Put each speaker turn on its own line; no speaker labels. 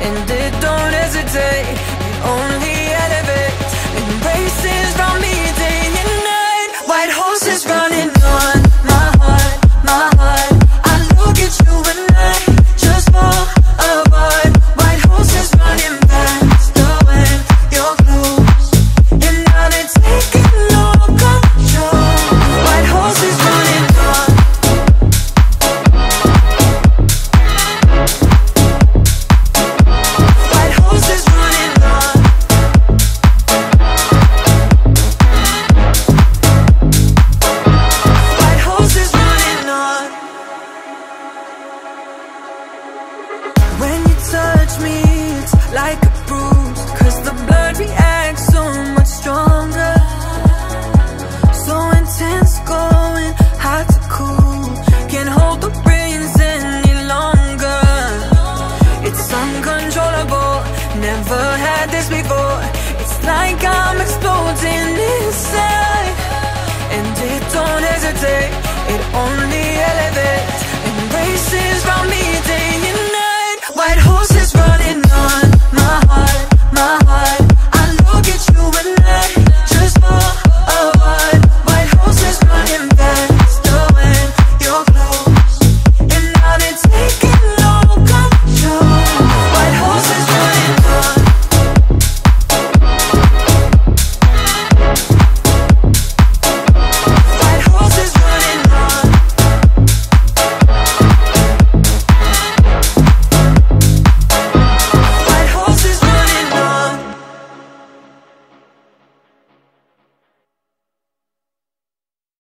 And it don't hesitate, it only me, it's like a bruise Cause the blood reacts so much stronger. So intense, going hot to cool Can't hold the reins any longer. It's uncontrollable, never had this before.